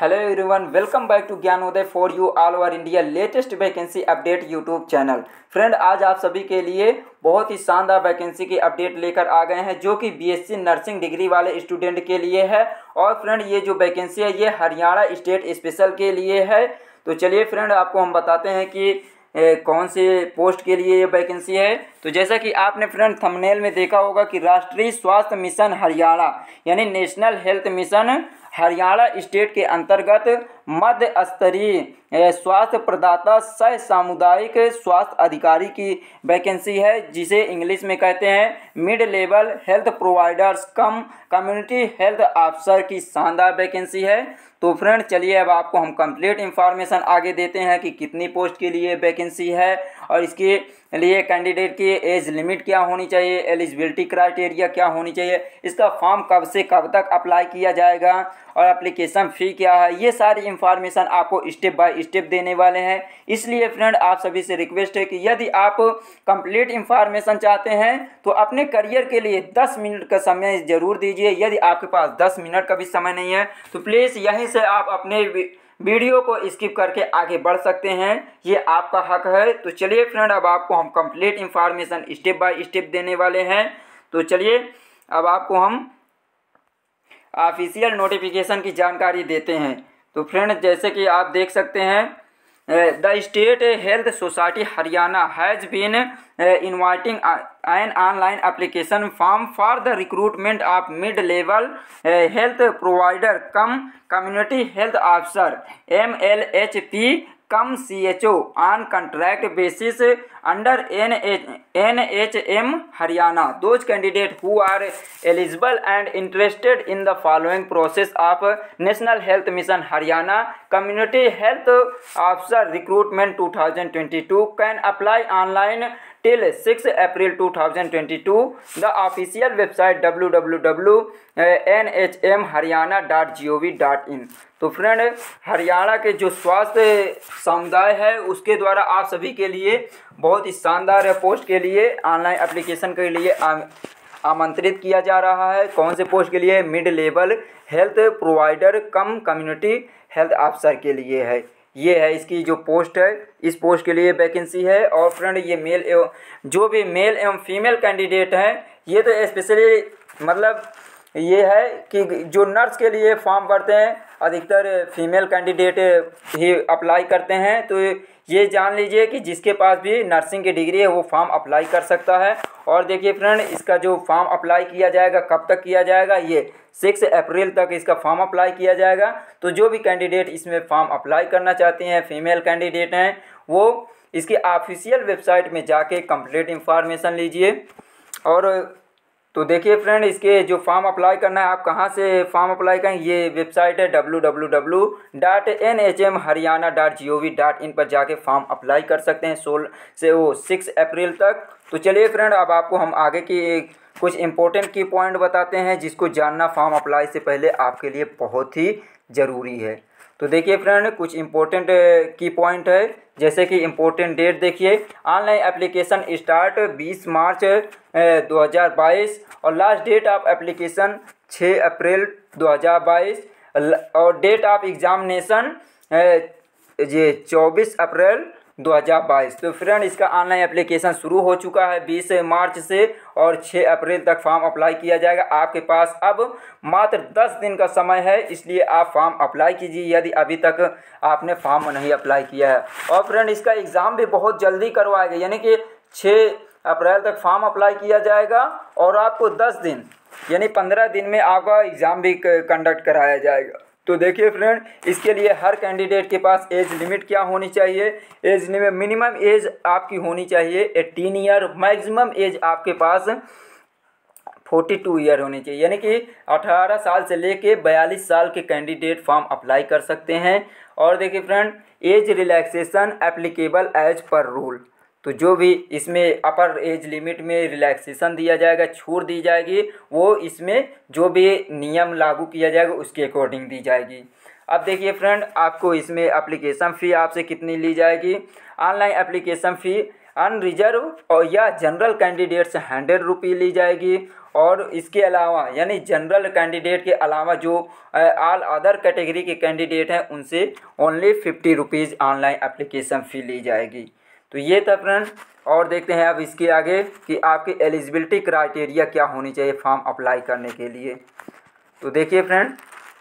Hello everyone welcome back to Gyan Uday for you all over India latest vacancy update YouTube channel friend आज आप सभी के लिए बहुत ही शानदार वैकेंसी की अपडेट लेकर आ गए हैं जो कि बीएससी नर्सिंग डिग्री वाले स्टूडेंट के लिए है और फ्रेंड ये जो वैकेंसी है ये हरियाणा स्टेट स्पेशल के लिए है तो चलिए फ्रेंड आपको हम बताते हैं कि ए, कौन से पोस्ट के लिए ये वैकेंसी है तो जैसा कि आपने फ्रेंड थंबनेल में देखा होगा कि राष्ट्रीय स्वास्थ्य मिशन हरियाणा यानी national health mission Haryana state के अंतर्गत मध्य स्तरीय स्वास्थ्य प्रदाता सह सामुदायिक स्वास्थ्य अधिकारी की वैकेंसी है जिसे इंग्लिश में कहते हैं mid level health providers cum community health officer की शानदार वैकेंसी है तो फ्रेंड चलिए अब आपको हम कंप्लीट इन्फॉर्मेशन आगे देते हैं कि कितनी पोस्ट के लिए वैकेंसी है और इसके लिए कैंडिडेट की एज लिमिट क्या होनी चाहिए एलिजिबिलिटी क्राइटेरिया क्या होनी चाहिए इसका फॉर्म कब से कब तक अप्लाई किया जाएगा और एप्लीकेशन फ़ी क्या है ये सारी इन्फॉर्मेशन आपको स्टेप बाय स्टेप देने वाले हैं इसलिए फ्रेंड आप सभी से रिक्वेस्ट है कि यदि आप कंप्लीट इंफॉर्मेशन चाहते हैं तो अपने करियर के लिए 10 मिनट का समय ज़रूर दीजिए यदि आपके पास 10 मिनट का भी समय नहीं है तो प्लीज़ यहीं से आप अपने वीडियो को स्किप करके आगे बढ़ सकते हैं ये आपका हक है तो चलिए फ्रेंड अब आपको हम complete information step by step देने वाले हैं तो चलिए अब आपको हम ऑफिशियल नोटिफिकेशन की जानकारी देते हैं तो फ्रेंड जैसे कि आप देख सकते हैं The State Health Society Haryana has been inviting an online application form for the recruitment of mid-level health provider cum community health officer MLHP Kam CHO on contract basis under NHM Haryana. Those candidates who are eligible and interested in the following process of National Health Mission Haryana Community Health Officer Recruitment 2022 can apply online M Haryana dot 2022. O V dot in तो friend Haryana के जो स्वास्थ्य समुदाय है उसके द्वारा आप सभी के लिए बहुत ही शानदार पोस्ट के लिए ऑनलाइन एप्लीकेशन के लिए आमंत्रित किया जा रहा है कौन से पोस्ट के लिए mid level health provider cum community health अफसर के लिए है ये है इसकी जो पोस्ट है इस पोस्ट के लिए वैकेंसी है और फ्रेंड ये मेल एवं जो भी मेल एवं फीमेल कैंडिडेट हैं ये तो स्पेशली मतलब ये है कि जो नर्स के लिए फॉर्म भरते हैं अधिकतर फीमेल कैंडिडेट ही अप्लाई करते हैं तो ये जान लीजिए कि जिसके पास भी नर्सिंग की डिग्री है वो फॉर्म अप्लाई कर सकता है और देखिए फ्रेंड इसका जो फॉर्म अप्लाई किया जाएगा कब तक किया जाएगा ये सिक्स अप्रैल तक इसका फॉर्म अप्लाई किया जाएगा तो जो भी कैंडिडेट इसमें फॉर्म अप्लाई करना चाहते हैं फीमेल कैंडिडेट हैं वो इसकी ऑफिशियल वेबसाइट में जाके कंप्लीट इंफॉर्मेशन लीजिए और तो देखिए फ्रेंड इसके जो फॉर्म अप्लाई करना है आप कहाँ से फॉर्म अप्लाई करें ये वेबसाइट है W W W dot N H M Haryana dot G O V dot in पर जाके फॉर्म अप्लाई कर सकते हैं सोल से वो सिक्स अप्रैल तक तो चलिए फ्रेंड अब आपको हम आगे की कुछ इंपॉर्टेंट की पॉइंट बताते हैं जिसको जानना फॉर्म अप्लाई से पहले आपके लिए बहुत ही ज़रूरी है तो देखिए फ्रेंड कुछ इंपॉर्टेंट की पॉइंट है जैसे कि इम्पोर्टेंट डेट देखिए ऑनलाइन एप्लीकेशन स्टार्ट 20 मार्च 2022 और last date of application 6 April 2022 और डेट ऑफ एग्जामिनेशन ये 24 अप्रैल 2022 तो फ्रेंड इसका ऑनलाइन एप्लीकेशन शुरू हो चुका है 20 मार्च से और 6 अप्रैल तक फॉर्म अप्लाई किया जाएगा आपके पास अब मात्र 10 दिन का समय है इसलिए आप फॉर्म अप्लाई कीजिए यदि अभी तक आपने फॉर्म नहीं अप्लाई किया है और फ्रेंड इसका एग्ज़ाम भी बहुत जल्दी करवाएगा यानी कि छः अप्रैल तक फॉर्म अप्लाई किया जाएगा और आपको दस दिन यानी पंद्रह दिन में आपका एग्ज़ाम भी कंडक्ट कराया जाएगा तो देखिए फ्रेंड इसके लिए हर कैंडिडेट के पास एज लिमिट क्या होनी चाहिए एज लिमिट मिनिमम एज आपकी होनी चाहिए एट्टीन ईयर मैक्सिमम एज आपके पास फोर्टी टू ईयर होनी चाहिए यानी कि अठारह साल से लेके बयालीस साल के कैंडिडेट फॉर्म अप्लाई कर सकते हैं और देखिए friend age relaxation applicable age per rule तो जो भी इसमें अपर एज लिमिट में रिलैक्सेशन दिया जाएगा छूट दी जाएगी वो इसमें जो भी नियम लागू किया जाएगा उसके अकॉर्डिंग दी जाएगी अब देखिए फ्रेंड आपको इसमें एप्लीकेशन फ़ी आपसे कितनी ली जाएगी ऑनलाइन एप्लीकेशन फ़ी अनरिजर्व और या जनरल कैंडिडेट से हंड्रेड रुपी ली जाएगी और इसके अलावा यानी जनरल कैंडिडेट के अलावा जो ऑल अदर कैटेगरी के कैंडिडेट हैं उनसे only fifty rupees online application fee ली जाएगी तो ये था फ्रेंड और देखते हैं अब इसके आगे कि आपकी एलिजिबिलिटी क्राइटेरिया क्या होनी चाहिए फॉर्म अप्लाई करने के लिए तो देखिए फ्रेंड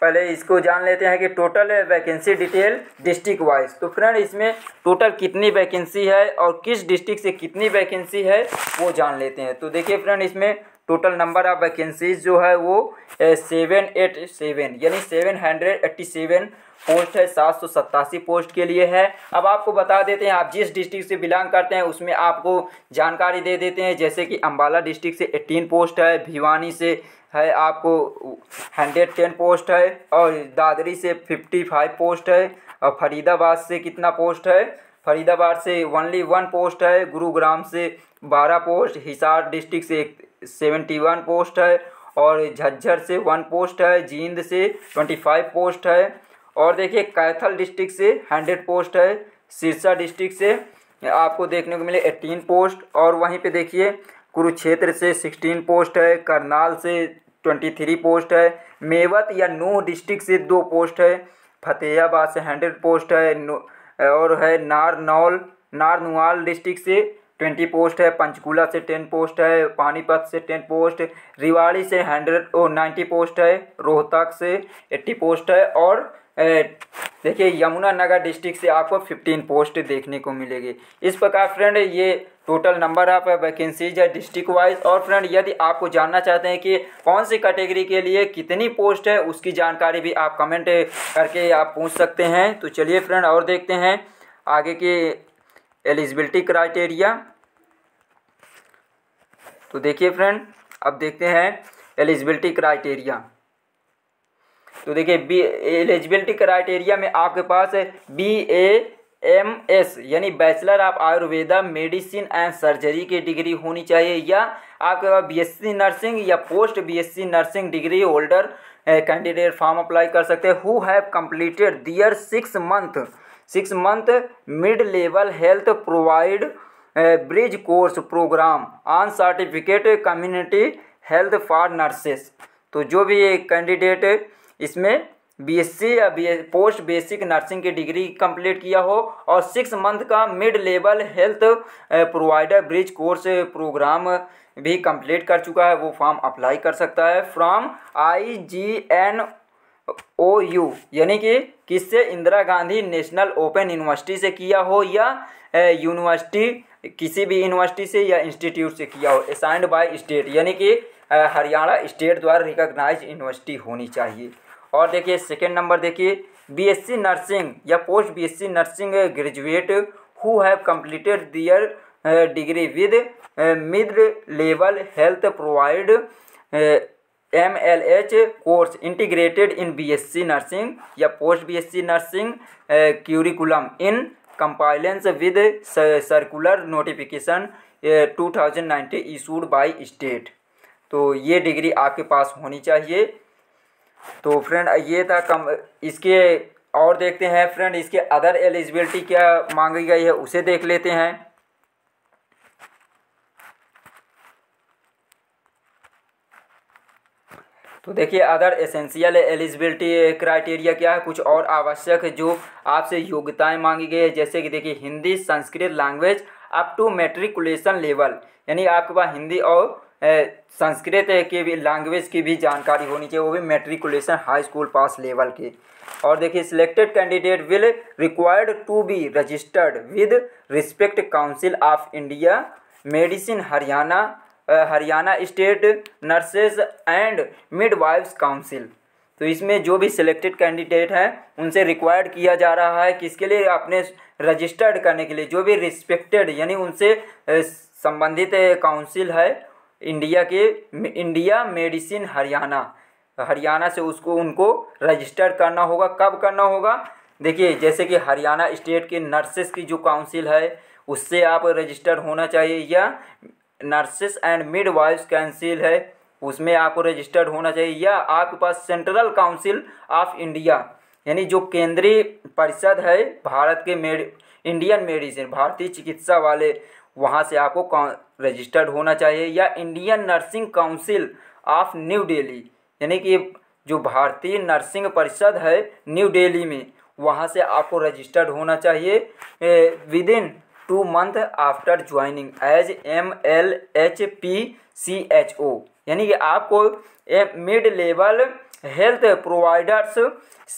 पहले इसको जान लेते हैं कि total vacancy detail district wise तो फ्रेंड इसमें टोटल कितनी वैकेंसी है और किस डिस्ट्रिक्ट से कितनी वैकेंसी है वो जान लेते हैं तो देखिए फ्रेंड इसमें टोटल नंबर ऑफ वैकेंसीज जो है वो सेवन एट सेवन यानी seven hundred eighty seven post है सात सौ सत्तासी पोस्ट के लिए है अब आपको बता देते हैं आप जिस डिस्ट्रिक्ट से बिलोंग करते हैं उसमें आपको जानकारी दे देते हैं जैसे कि अम्बाला डिस्ट्रिक्ट से एट्टीन पोस्ट है भिवानी से है आपको हंड्रेड टेन पोस्ट है और दादरी से फिफ्टी फाइव पोस्ट है और फरीदाबाद से कितना पोस्ट है फरीदाबाद से ओनली वन पोस्ट है गुरुग्राम से बारह पोस्ट हिसार डिस्ट्रिक्ट से एक सेवेंटी वन पोस्ट है और झज्जर से वन पोस्ट है जींद से ट्वेंटी फाइव पोस्ट है और देखिए कैथल डिस्ट्रिक्ट से हंड्रेड पोस्ट है सिरसा डिस्ट्रिक्ट से आपको देखने को मिले एटीन पोस्ट और वहीं पे देखिए कुरुक्षेत्र से सिक्सटीन पोस्ट है करनाल से ट्वेंटी थ्री पोस्ट है मेवत या नूह डिस्ट्रिक्ट से दो पोस्ट है फतेहाबाद से हंड्रेड पोस्ट है और है नारनौल नारनुआल डिस्ट्रिक्ट से ट्वेंटी पोस्ट है पंचकूला से टेन पोस्ट है पानीपत से टेन पोस्ट रिवाड़ी से हंड्रेड और नाइन्टी पोस्ट है रोहतक से एट्टी पोस्ट है और देखिए यमुना नगर डिस्ट्रिक्ट से आपको फिफ्टीन पोस्ट देखने को मिलेगी इस प्रकार फ्रेंड ये टोटल नंबर आप वैकेंसीज है डिस्ट्रिक्ट वाइज और फ्रेंड यदि आपको जानना चाहते हैं कि कौन सी कैटेगरी के लिए कितनी पोस्ट है उसकी जानकारी भी आप कमेंट करके आप पूछ सकते हैं तो चलिए फ्रेंड और देखते हैं आगे की एलिजिबिलिटी क्राइटेरिया तो देखिए फ्रेंड अब देखते हैं एलिजिबिलिटी क्राइटेरिया तो देखिए बी एलिजिबिलिटी क्राइटेरिया में आपके पास बी ए एम एस यानी bachelor of Ayurveda medicine and surgery की डिग्री होनी चाहिए या आपके पास बीएससी नर्सिंग या post BSc nursing degree holder candidate form apply कर सकते हैं who have completed their six month six month mid level health provide bridge course program on certificate community health for nurses तो जो भी ये candidate इसमें BSc या B post basic nursing की डिग्री कंप्लीट किया हो और सिक्स मंथ का mid level health provider bridge course program भी कंप्लीट कर चुका है वो फॉर्म अप्लाई कर सकता है from I G N O U यानी कि किससे Indira Gandhi national open university से किया हो या यूनिवर्सिटी किसी भी यूनिवर्सिटी से या इंस्टीट्यूट से किया हो असाइंड बाय स्टेट यानी कि हरियाणा स्टेट द्वारा रिकॉग्नाइज यूनिवर्सिटी होनी चाहिए और देखिए सेकेंड नंबर देखिए बीएससी नर्सिंग या post BSc nursing graduate who have completed their degree with mid level health provide M L H course integrated in B S C nursing या post B S C nursing curriculum in compliance with circular notification two thousand nineteen issued by state तो ये degree आपके पास होनी चाहिए तो friend ये था कम इसके और देखते हैं फ्रेंड इसके अदर एलिजिबिलिटी क्या मांगी गई है उसे देख लेते हैं तो देखिए अदर एसेंशियल एलिजिबिलिटी क्राइटेरिया क्या है कुछ और आवश्यक जो आपसे योग्यताएं मांगी गई है जैसे कि देखिए Hindi Sanskrit language up to matriculation level यानी आपके पास हिंदी और संस्कृत के भी लैंग्वेज की भी जानकारी होनी चाहिए वो भी matriculation high school pass level की और देखिए selected candidate will required to be registered with respect council of India medicine Haryana Haryana state nurses and midwives council तो इसमें जो भी सिलेक्टेड कैंडिडेट हैं उनसे रिक्वायर्ड किया जा रहा है किसके लिए अपने रजिस्टर्ड करने के लिए जो भी रिस्पेक्टेड यानी उनसे संबंधित काउंसिल है इंडिया के इंडिया मेडिसिन हरियाणा हरियाणा से उसको उनको रजिस्टर करना होगा कब करना होगा देखिए जैसे कि हरियाणा स्टेट के नर्सेस की जो काउंसिल है उससे आप रजिस्टर होना चाहिए या nurses and midwife council है उसमें आपको रजिस्टर्ड होना चाहिए या आपके पास सेंट्रल काउंसिल ऑफ इंडिया यानी जो केंद्रीय परिषद है भारत के मेड इंडियन मेडिसिन भारतीय चिकित्सा वाले वहाँ से आपको रजिस्टर्ड होना चाहिए या Indian nursing council of New Delhi यानी कि जो भारतीय नर्सिंग परिषद है न्यू दिल्ली में वहाँ से आपको रजिस्टर्ड होना चाहिए within two month after joining as M L H P C H O यानी कि आपको mid level health providers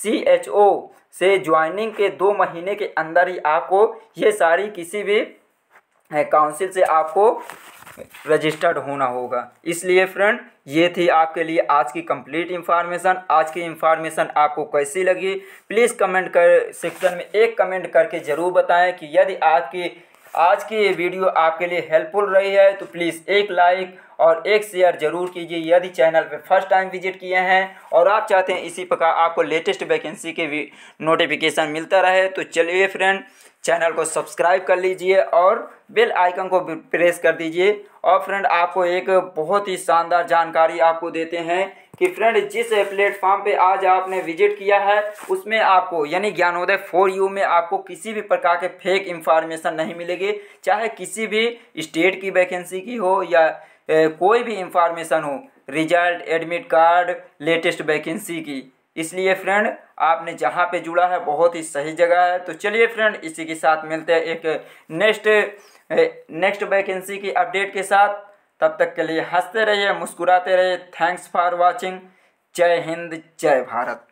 C H O से ज्वाइनिंग के दो महीने के अंदर ही आपको ये सारी किसी भी काउंसिल से आपको रजिस्टर्ड होना होगा इसलिए फ्रेंड ये थी आपके लिए आज की कंप्लीट इन्फॉर्मेशन आज की इन्फॉर्मेशन आपको कैसी लगी प्लीज़ कमेंट कर सेक्शन में एक कमेंट करके ज़रूर बताएं कि यदि आपकी आज की ये वीडियो आपके लिए हेल्पफुल रही है तो प्लीज़ एक लाइक और एक शेयर जरूर कीजिए यदि चैनल पर फर्स्ट टाइम विजिट किए हैं और आप चाहते हैं इसी प्रकार आपको लेटेस्ट वैकेंसी के नोटिफिकेशन मिलता रहे तो चलिए फ्रेंड चैनल को सब्सक्राइब कर लीजिए और बेल आइकन को प्रेस कर दीजिए और फ्रेंड आपको एक बहुत ही शानदार जानकारी आपको देते हैं कि फ्रेंड जिस प्लेटफॉर्म पे आज आपने विजिट किया है उसमें आपको यानी ज्ञानोदय फोर यू में आपको किसी भी प्रकार के फेक इंफॉर्मेशन नहीं मिलेगी चाहे किसी भी स्टेट की वैकेंसी की हो या ए, कोई भी इंफॉर्मेशन हो result admit card latest vacancy की इसलिए फ्रेंड आपने जहाँ पे जुड़ा है बहुत ही सही जगह है तो चलिए फ्रेंड इसी के साथ मिलते हैं एक नेक्स्ट नेक्स्ट वैकेंसी की अपडेट के साथ तब तक के लिए हंसते रहिए मुस्कुराते रहिए थैंक्स फॉर वॉचिंग जय हिंद जय भारत